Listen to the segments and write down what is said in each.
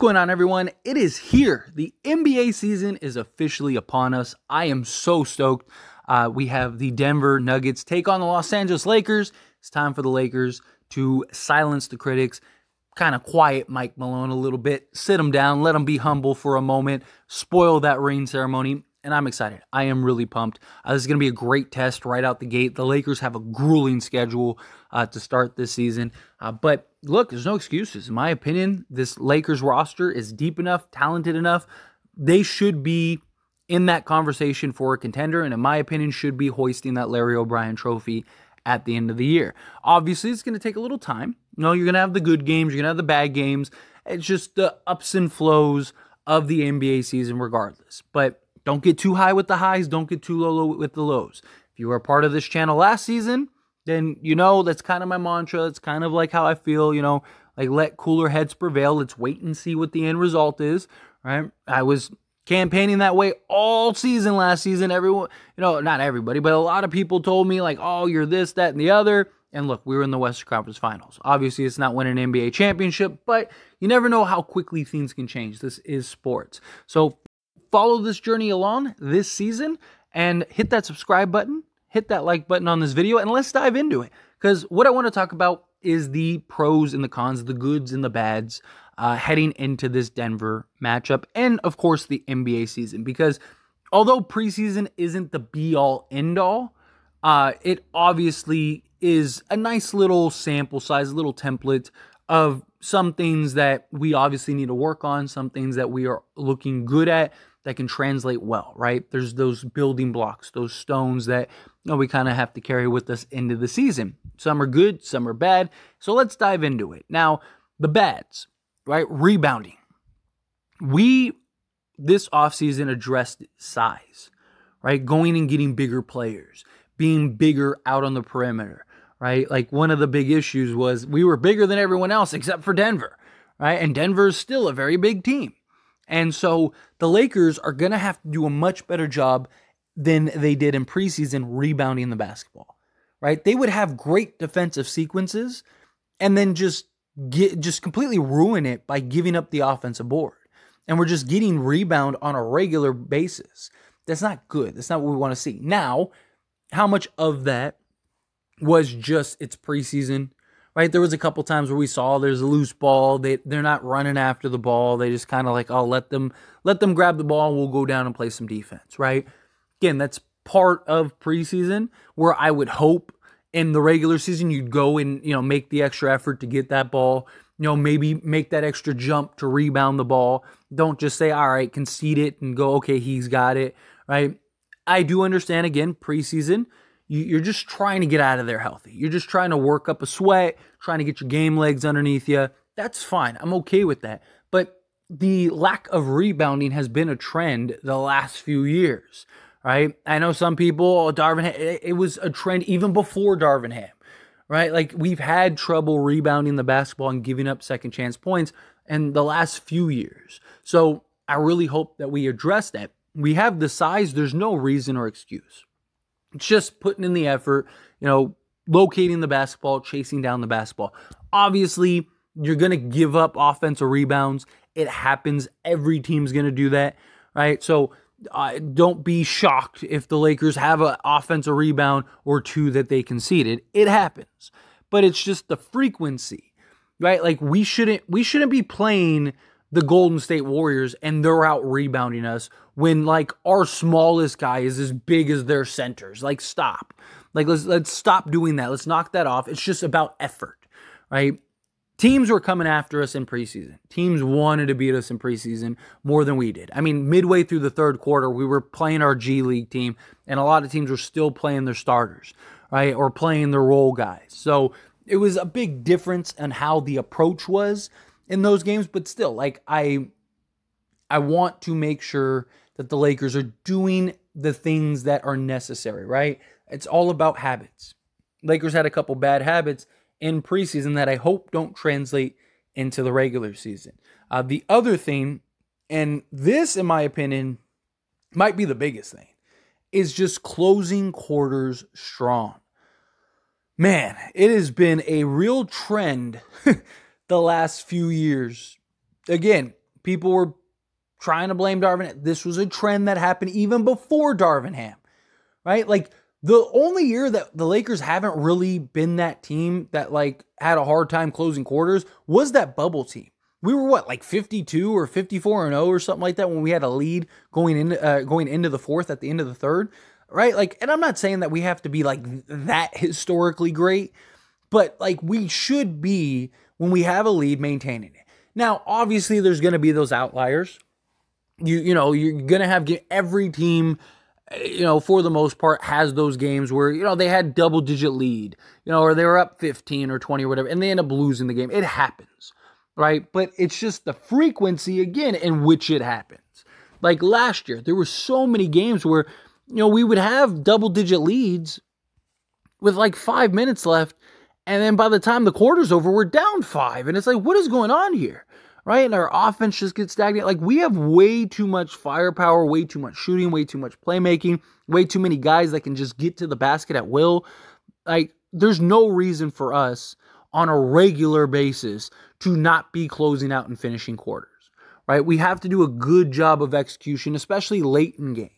going on, everyone? It is here. The NBA season is officially upon us. I am so stoked. Uh, we have the Denver Nuggets take on the Los Angeles Lakers. It's time for the Lakers to silence the critics, kind of quiet Mike Malone a little bit, sit him down, let him be humble for a moment, spoil that ring ceremony. And I'm excited. I am really pumped. Uh, this is going to be a great test right out the gate. The Lakers have a grueling schedule uh, to start this season. Uh, but look, there's no excuses. In my opinion, this Lakers roster is deep enough, talented enough. They should be in that conversation for a contender, and in my opinion, should be hoisting that Larry O'Brien trophy at the end of the year. Obviously, it's going to take a little time. You know, you're going to have the good games, you're going to have the bad games. It's just the ups and flows of the NBA season, regardless. But don't get too high with the highs, don't get too low with the lows. If you were a part of this channel last season, then you know that's kind of my mantra. It's kind of like how I feel, you know, like let cooler heads prevail. Let's wait and see what the end result is, right? I was campaigning that way all season last season. Everyone, you know, not everybody, but a lot of people told me like, "Oh, you're this, that, and the other." And look, we were in the Western Conference Finals. Obviously, it's not winning an NBA championship, but you never know how quickly things can change. This is sports. So follow this journey along this season and hit that subscribe button hit that like button on this video and let's dive into it. Because what I want to talk about is the pros and the cons, the goods and the bads uh, heading into this Denver matchup, and of course the NBA season. Because although preseason isn't the be all end all, uh, it obviously is a nice little sample size, little template of some things that we obviously need to work on, some things that we are looking good at that can translate well, right? There's those building blocks, those stones that you know, we kind of have to carry with us into the season. Some are good, some are bad. So let's dive into it. Now, the bads, right? Rebounding. We, this offseason, addressed size, right? Going and getting bigger players, being bigger out on the perimeter, right? Like one of the big issues was we were bigger than everyone else except for Denver, right? And Denver is still a very big team. And so the Lakers are going to have to do a much better job than they did in preseason rebounding the basketball. Right? They would have great defensive sequences and then just get just completely ruin it by giving up the offensive board. And we're just getting rebound on a regular basis. That's not good. That's not what we want to see. Now, how much of that was just it's preseason right? There was a couple times where we saw there's a loose ball. They they're not running after the ball. They just kind of like, oh, let them let them grab the ball. We'll go down and play some defense, right? Again, that's part of preseason where I would hope in the regular season you'd go and you know make the extra effort to get that ball. You know, maybe make that extra jump to rebound the ball. Don't just say, all right, concede it and go, okay, he's got it, right? I do understand again, preseason you're just trying to get out of there healthy. You're just trying to work up a sweat, trying to get your game legs underneath you. That's fine. I'm okay with that. But the lack of rebounding has been a trend the last few years, right? I know some people, oh, Darvin, it was a trend even before Darvin Ham, right? Like we've had trouble rebounding the basketball and giving up second chance points in the last few years. So I really hope that we address that. We have the size, there's no reason or excuse just putting in the effort, you know, locating the basketball, chasing down the basketball. Obviously, you're going to give up offensive rebounds. It happens. Every team's going to do that, right? So uh, don't be shocked if the Lakers have an offensive rebound or two that they conceded. It happens, but it's just the frequency, right? Like we shouldn't we shouldn't be playing the Golden State Warriors and they're out rebounding us when like our smallest guy is as big as their centers. Like stop. Like let's let's stop doing that. Let's knock that off. It's just about effort, right? Teams were coming after us in preseason. Teams wanted to beat us in preseason more than we did. I mean, midway through the third quarter, we were playing our G League team, and a lot of teams were still playing their starters, right? Or playing their role guys. So it was a big difference in how the approach was in those games, but still, like I I want to make sure that the Lakers are doing the things that are necessary, right? It's all about habits. Lakers had a couple bad habits in preseason that I hope don't translate into the regular season. Uh, the other thing, and this, in my opinion, might be the biggest thing, is just closing quarters strong. Man, it has been a real trend the last few years. Again, people were trying to blame Darvin. This was a trend that happened even before Darvin Ham, right? Like the only year that the Lakers haven't really been that team that like had a hard time closing quarters was that bubble team. We were what like 52 or 54 and 0 or something like that when we had a lead going into uh, going into the fourth at the end of the third, right? Like and I'm not saying that we have to be like that historically great, but like we should be when we have a lead maintaining it. Now, obviously there's going to be those outliers. You you know, you're going to have every team eh, you know, for the most part, has those games where, you know, they had double digit lead, you know, or they were up 15 or 20 or whatever, and they end up losing the game. It happens, right? But it's just the frequency, again, in which it happens. Like last year, there were so many games where, you know, we would have double digit leads with like five minutes left. And then by the time the quarter's over, we're down five. And it's like, what is going on here? right? And our offense just gets stagnant. Like we have way too much firepower, way too much shooting, way too much playmaking, way too many guys that can just get to the basket at will. Like there's no reason for us on a regular basis to not be closing out and finishing quarters, right? We have to do a good job of execution, especially late in games,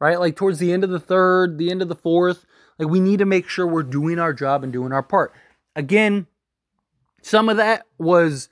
right? Like towards the end of the third, the end of the fourth, like we need to make sure we're doing our job and doing our part. Again, some of that was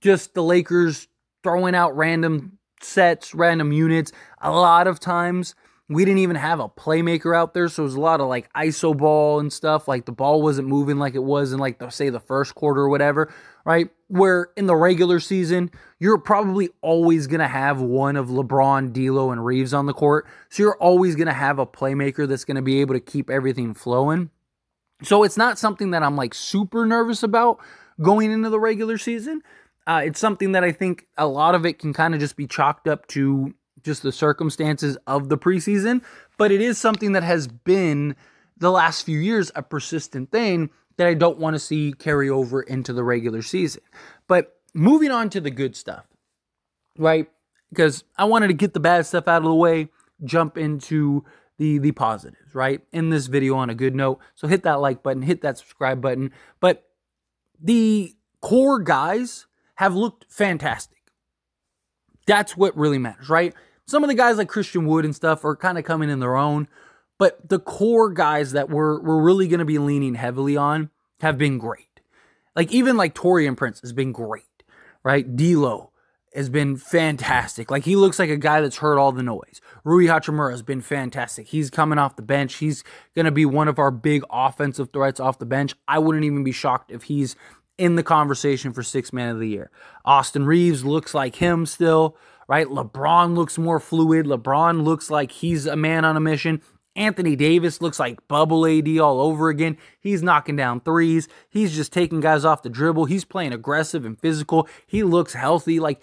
just the Lakers throwing out random sets, random units. A lot of times we didn't even have a playmaker out there, so it was a lot of like iso ball and stuff. Like the ball wasn't moving like it was in like the say the first quarter or whatever, right? Where in the regular season, you're probably always gonna have one of LeBron, D'Lo, and Reaves on the court. So you're always gonna have a playmaker that's gonna be able to keep everything flowing. So it's not something that I'm like super nervous about going into the regular season. Uh, it's something that I think a lot of it can kind of just be chalked up to just the circumstances of the preseason, but it is something that has been the last few years a persistent thing that I don't want to see carry over into the regular season. But moving on to the good stuff, right? Because I wanted to get the bad stuff out of the way, jump into the the positives, right? In this video on a good note. So hit that like button, hit that subscribe button. But the core guys have looked fantastic. That's what really matters, right? Some of the guys like Christian Wood and stuff are kind of coming in their own, but the core guys that we're we're really going to be leaning heavily on have been great. Like even like Taurean Prince has been great, right? D'Lo has been fantastic. Like he looks like a guy that's heard all the noise. Rui Hachimura has been fantastic. He's coming off the bench. He's going to be one of our big offensive threats off the bench. I wouldn't even be shocked if he's in the conversation for six man of the year. Austin Reaves looks like him still, right? LeBron looks more fluid. LeBron looks like he's a man on a mission. Anthony Davis looks like bubble AD all over again. He's knocking down threes. He's just taking guys off the dribble. He's playing aggressive and physical. He looks healthy. Like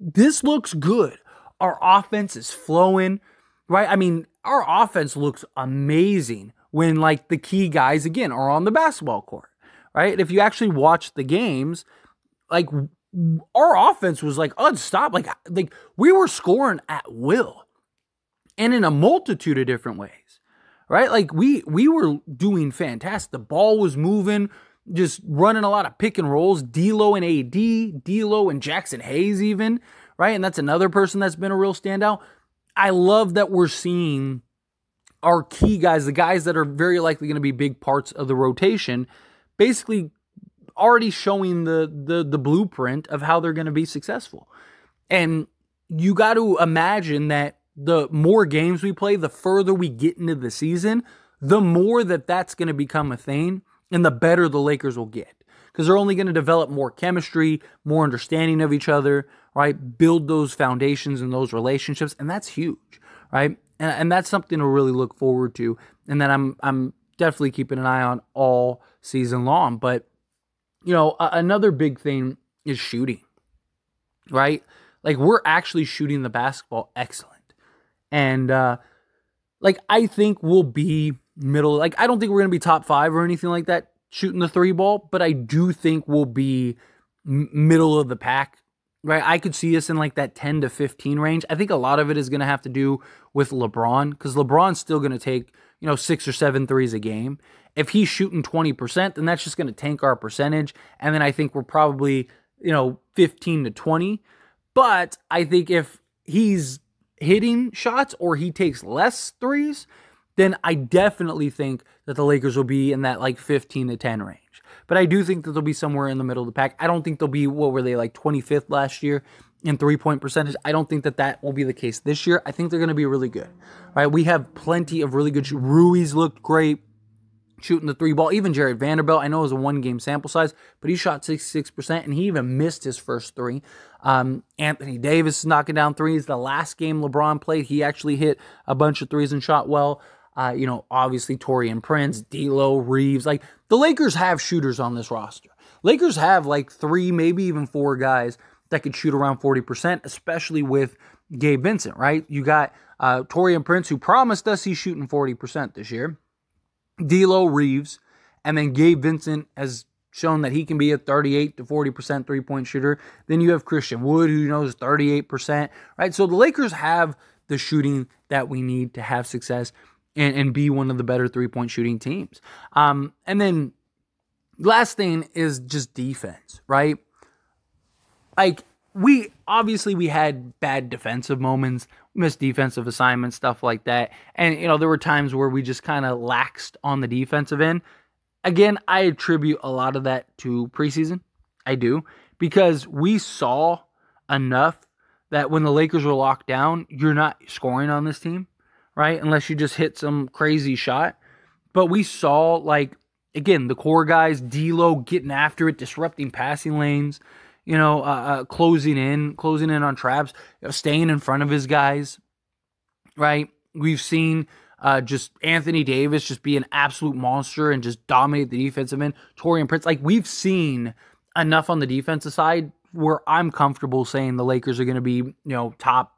this looks good. Our offense is flowing, right? I mean, our offense looks amazing when like the key guys again are on the basketball court right? If you actually watch the games, like our offense was like unstoppable. Like like we were scoring at will, and in a multitude of different ways, right? Like we we were doing fantastic. The ball was moving, just running a lot of pick and rolls. D'Lo and AD, D'Lo and Jaxson Hayes, even right, and that's another person that's been a real standout. I love that we're seeing our key guys, the guys that are very likely going to be big parts of the rotation basically already showing the the the blueprint of how they're going to be successful. And you got to imagine that the more games we play, the further we get into the season, the more that that's going to become a thing and the better the Lakers will get. Because they're only going to develop more chemistry, more understanding of each other, right? Build those foundations and those relationships. And that's huge, right? And, and that's something to really look forward to. And then I'm I'm definitely keeping an eye on all season long. But, you know, a- another big thing is shooting, right? Like, we're actually shooting the basketball excellent. And, uh, like, I think we'll be middle. Like, I don't think we're going to be top five or anything like that shooting the three ball, but I do think we'll be middle of the pack right? I could see us in like that 10 to 15 range. I think a lot of it is going to have to do with LeBron because LeBron's still going to take, you know, six or seven threes a game. If he's shooting 20%, then that's just going to tank our percentage. And then I think we're probably, you know, 15 to 20. But I think if he's hitting shots or he takes less threes, then I definitely think that the Lakers will be in that like 15 to 10 range. But I do think that they'll be somewhere in the middle of the pack. I don't think they'll be, what were they, like 25th last year in three point percentage. I don't think that that will be the case this year. I think they're going to be really good. Right? We have plenty of really good. Rui's looked great shooting the three ball. Even Jarred Vanderbilt, I know it was a one game sample size, but he shot 66%, and he even missed his first three. Um, Anthony Davis is knocking down threes. The last game LeBron played, he actually hit a bunch of threes and shot well. Uh, you know, obviously Taurean Prince, D'Lo, Reaves. Like the Lakers have shooters on this roster. Lakers have like three, maybe even four guys that could shoot around 40%, especially with Gabe Vincent, right? You got uh, Taurean Prince, who promised us he's shooting 40% this year. D'Lo Reaves, and then Gabe Vincent has shown that he can be a 38 to 40% three point shooter. Then you have Christian Wood, who knows 38%, right? So the Lakers have the shooting that we need to have success and, and be one of the better three point shooting teams. Um, and then last thing is just defense, right? Like we obviously we had bad defensive moments, missed defensive assignments, stuff like that. And you know, there were times where we just kind of laxed on the defensive end. Again, I attribute a lot of that to preseason. I do because we saw enough that when the Lakers were locked down, you're not scoring on this team, right? Unless you just hit some crazy shot. But we saw like again the core guys, D'Lo getting after it, disrupting passing lanes you know, uh, uh, closing in, closing in on traps, you know, staying in front of his guys, right? We've seen uh, just Anthony Davis just be an absolute monster and just dominate the defensive end. Taurean Prince, like we've seen enough on the defensive side where I'm comfortable saying the Lakers are going to be, you know, top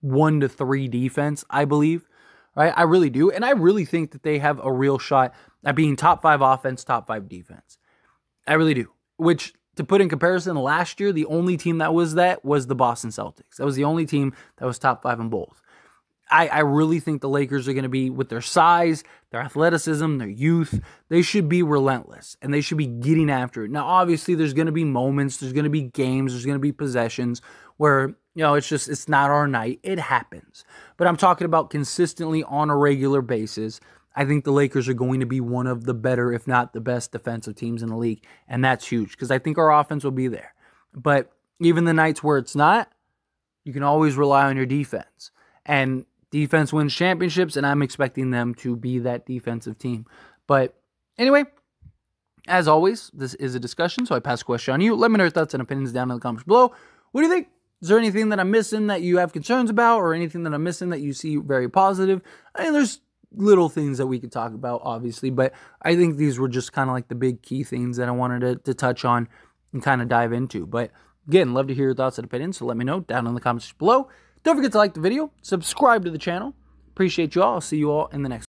one to three defense, I believe. Right? I really do. And I really think that they have a real shot at being top five offense, top five defense. I really do. Which to put in comparison, last year, the only team that was that was the Boston Celtics. That was the only team that was top five in both. I, I really think the Lakers are going to be, with their size, their athleticism, their youth, they should be relentless and they should be getting after it. Now, obviously, there's going to be moments, there's going to be games, there's going to be possessions where, you know, it's just, it's not our night. It happens. But I'm talking about consistently on a regular basis I think the Lakers are going to be one of the better, if not the best, defensive teams in the league. And that's huge because I think our offense will be there. But even the nights where it's not, you can always rely on your defense. And defense wins championships, and I'm expecting them to be that defensive team. But anyway, as always, this is a discussion, so I pass the question on you. Let me know your thoughts and opinions down in the comments below. What do you think? Is there anything that I'm missing that you have concerns about, or anything that I'm missing that you see very positive? I mean, there's little things that we could talk about, obviously, but I think these were just kind of like the big key things that I wanted to, to touch on and kind of dive into. But again, love to hear your thoughts and opinions, so let me know down in the comments below. Don't forget to like the video, subscribe to the channel. Appreciate you all. I'll see you all in the next